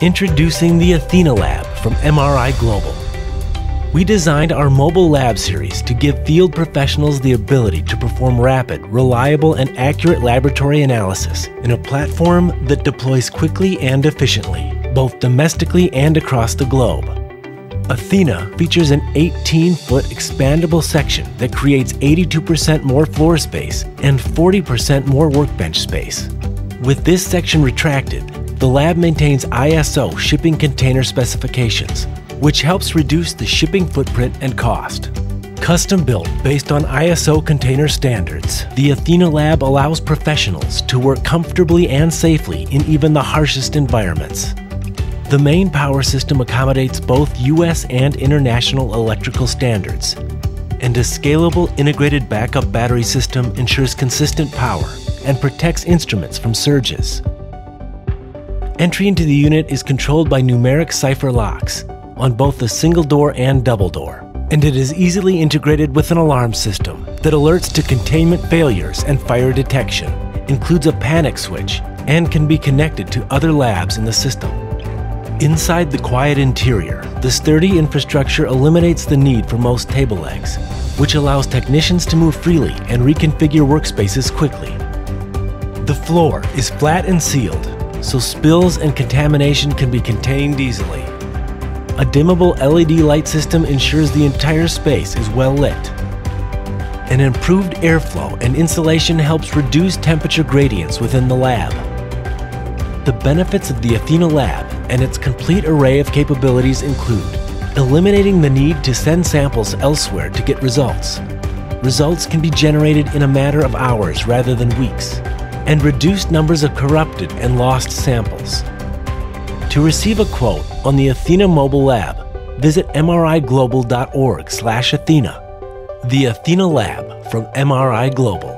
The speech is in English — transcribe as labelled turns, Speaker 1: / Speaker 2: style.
Speaker 1: Introducing the Athena Lab from MRIGlobal. We designed our mobile lab series to give field professionals the ability to perform rapid, reliable, and accurate laboratory analysis in a platform that deploys quickly and efficiently, both domestically and across the globe. Athena features an 18 foot expandable section that creates 82% more floor space and 40% more workbench space. With this section retracted, the lab maintains ISO shipping container specifications, which helps reduce the shipping footprint and cost. Custom built based on ISO container standards, the Athena Lab allows professionals to work comfortably and safely in even the harshest environments. The main power system accommodates both US and international electrical standards, and a scalable integrated backup battery system ensures consistent power and protects instruments from surges. Entry into the unit is controlled by numeric cipher locks on both the single door and double door, and it is easily integrated with an alarm system that alerts to containment failures and fire detection, includes a panic switch, and can be connected to other labs in the system. Inside the quiet interior, the sturdy infrastructure eliminates the need for most table legs, which allows technicians to move freely and reconfigure workspaces quickly. The floor is flat and sealed, so spills and contamination can be contained easily. A dimmable LED light system ensures the entire space is well lit. An improved airflow and insulation helps reduce temperature gradients within the lab. The benefits of the Athena Lab and its complete array of capabilities include eliminating the need to send samples elsewhere to get results. Results can be generated in a matter of hours rather than weeks and reduced numbers of corrupted and lost samples. To receive a quote on the Athena Mobile Lab, visit mriglobal.org/athena. The Athena Lab from MRIGlobal.